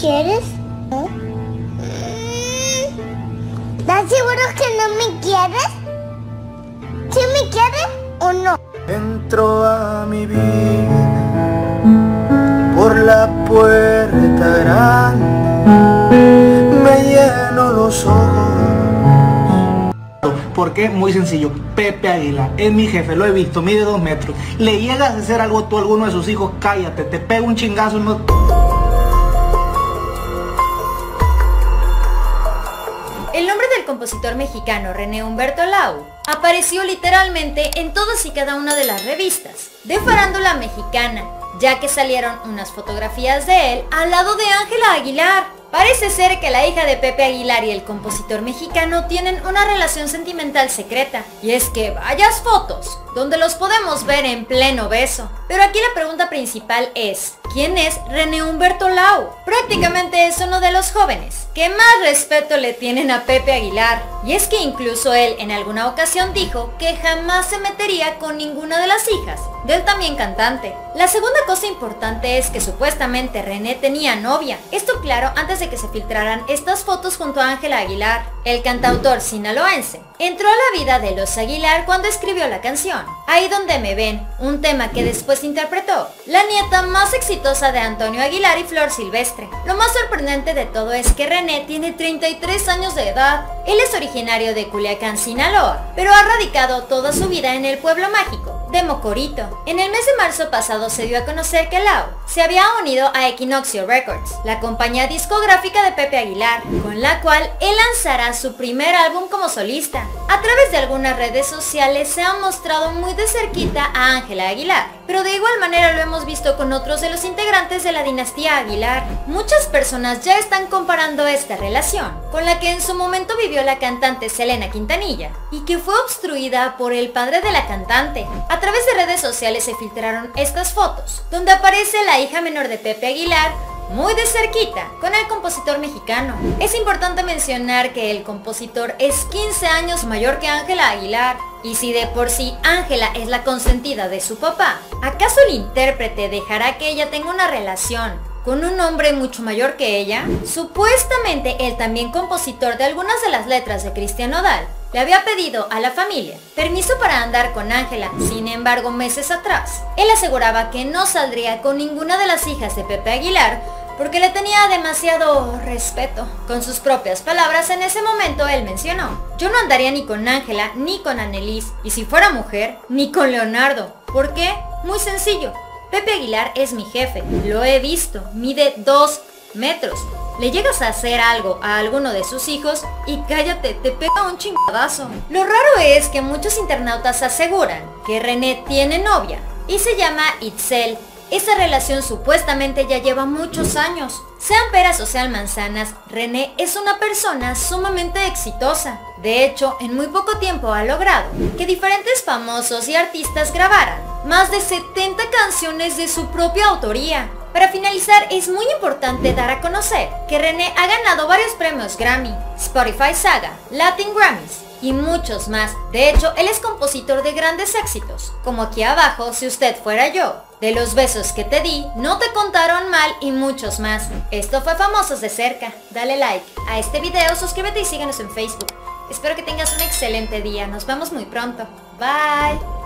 quieres? ¿No? ¿Estás seguro que no me quieres? ¿Sí me quieres o no? Entro a mi vida por la puerta grande, me lleno los ojos. ¿Por qué? Muy sencillo. Pepe Aguilar es mi jefe, lo he visto, mide dos metros. Le llegas a hacer algo tú a alguno de sus hijos, cállate, te pega un chingazo, no... El nombre del compositor mexicano René Humberto Lau apareció literalmente en todas y cada una de las revistas de farándula mexicana, ya que salieron unas fotografías de él al lado de Ángela Aguilar. Parece ser que la hija de Pepe Aguilar y el compositor mexicano tienen una relación sentimental secreta. Y es que vayas fotos, donde los podemos ver en pleno beso. Pero aquí la pregunta principal es, ¿quién es René Humberto Lau? Prácticamente es uno de los jóvenes que más respeto le tienen a Pepe Aguilar. Y es que incluso él en alguna ocasión dijo que jamás se metería con ninguna de las hijas del también cantante. La segunda cosa importante es que supuestamente René tenía novia. Esto claro antes de que se filtraran estas fotos junto a Ángela Aguilar. El cantautor sinaloense entró a la vida de los Aguilar cuando escribió la canción Ahí donde me ven, un tema que después interpretó la nieta más exitosa de Antonio Aguilar y Flor Silvestre. Lo más sorprendente de todo es que René tiene 33 años de edad. Él es originario de Culiacán, Sinaloa, pero ha radicado toda su vida en el pueblo mágico de Mocorito. En el mes de marzo pasado se dio a conocer que Lau se había unido a Equinoxio Records, la compañía discográfica de Pepe Aguilar, con la cual él lanzará su primer álbum como solista. A través de algunas redes sociales se ha mostrado muy de cerquita a Ángela Aguilar, pero de igual manera lo hemos visto con otros de los integrantes de la dinastía Aguilar. Muchas personas ya están comparando esta relación con la que en su momento vivió la cantante Selena Quintanilla y que fue obstruida por el padre de la cantante. A través de redes sociales se filtraron estas fotos, donde aparece la hija menor de Pepe Aguilar muy de cerquita con el compositor mexicano. Es importante mencionar que el compositor es 15 años mayor que Ángela Aguilar. Y si de por sí Ángela es la consentida de su papá, ¿acaso el intérprete dejará que ella tenga una relación con un hombre mucho mayor que ella? Supuestamente el también compositor de algunas de las letras de Cristian Nodal le había pedido a la familia permiso para andar con Ángela, sin embargo meses atrás, él aseguraba que no saldría con ninguna de las hijas de Pepe Aguilar porque le tenía demasiado respeto. Con sus propias palabras, en ese momento él mencionó, yo no andaría ni con Ángela ni con Annelies, y si fuera mujer, ni con Leonardo. ¿Por qué? Muy sencillo. Pepe Aguilar es mi jefe, lo he visto, mide dos metros. Le llegas a hacer algo a alguno de sus hijos y cállate, te pega un chingadazo. Lo raro es que muchos internautas aseguran que René tiene novia y se llama Itzel esa relación supuestamente ya lleva muchos años. Sean peras o sean manzanas, René es una persona sumamente exitosa. De hecho, en muy poco tiempo ha logrado que diferentes famosos y artistas grabaran más de 70 canciones de su propia autoría. Para finalizar, es muy importante dar a conocer que René ha ganado varios premios Grammy, Spotify Saga, Latin Grammys, y muchos más. De hecho, él es compositor de grandes éxitos, como aquí abajo, si usted fuera yo. De los besos que te di, no te contaron mal y muchos más. Esto fue Famosos de Cerca. Dale like a este video, suscríbete y síguenos en Facebook. Espero que tengas un excelente día. Nos vemos muy pronto. Bye.